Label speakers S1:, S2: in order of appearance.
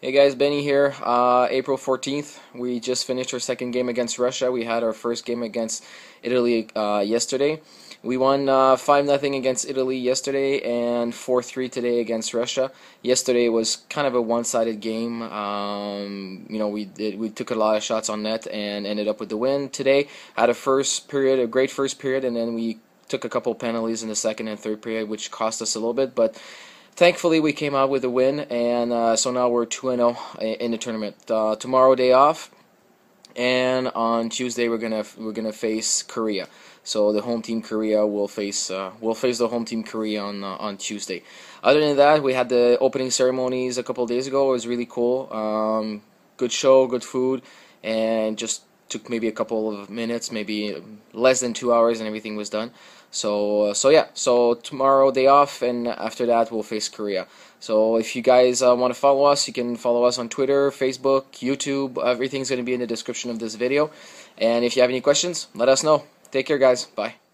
S1: Hey guys, Benny here. Uh, April 14th, we just finished our second game against Russia. We had our first game against Italy uh, yesterday. We won uh, 5 0 against Italy yesterday and 4 3 today against Russia. Yesterday was kind of a one sided game. Um, you know, we did, we took a lot of shots on net and ended up with the win. Today, had a first period, a great first period, and then we took a couple penalties in the second and third period, which cost us a little bit. But thankfully we came out with a win, and uh, so now we're 2 0 in the tournament. Uh, tomorrow, day off, and on Tuesday we're gonna we're gonna face Korea. So the home team Korea will face uh, will face the home team Korea on uh, on Tuesday. Other than that, we had the opening ceremonies a couple days ago. It was really cool. Um, good show, good food, and just took maybe a couple of minutes, maybe less than two hours, and everything was done. So uh, so yeah, so tomorrow day off, and after that we'll face Korea. So if you guys uh, want to follow us, you can follow us on Twitter, Facebook, YouTube. Everything's going to be in the description of this video. And if you have any questions, let us know. Take care, guys. Bye.